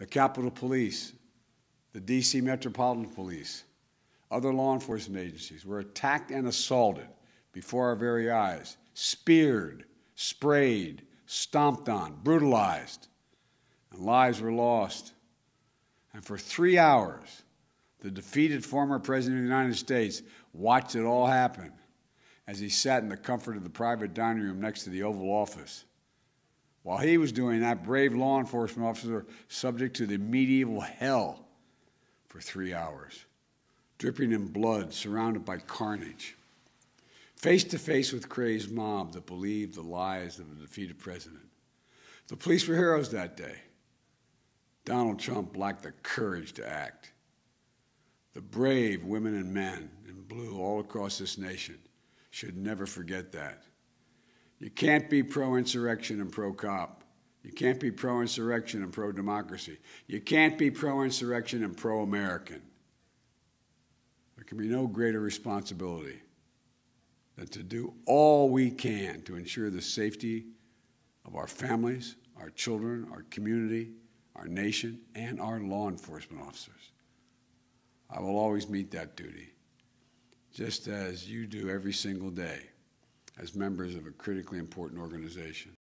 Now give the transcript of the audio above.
the Capitol Police, the D.C. Metropolitan Police, other law enforcement agencies were attacked and assaulted before our very eyes, speared, sprayed, stomped on, brutalized, and lives were lost. And for three hours, the defeated former President of the United States watched it all happen as he sat in the comfort of the private dining room next to the Oval Office. While he was doing that, brave law enforcement officers were subject to the medieval hell for three hours, dripping in blood, surrounded by carnage. Face to face with crazed mob that believed the lies of the defeated president. The police were heroes that day. Donald Trump lacked the courage to act. The brave women and men in blue all across this nation should never forget that. You can't be pro insurrection and pro cop. You can't be pro insurrection and pro democracy. You can't be pro insurrection and pro American. There can be no greater responsibility than to do all we can to ensure the safety of our families, our children, our community, our nation, and our law enforcement officers. I will always meet that duty, just as you do every single day as members of a critically important organization.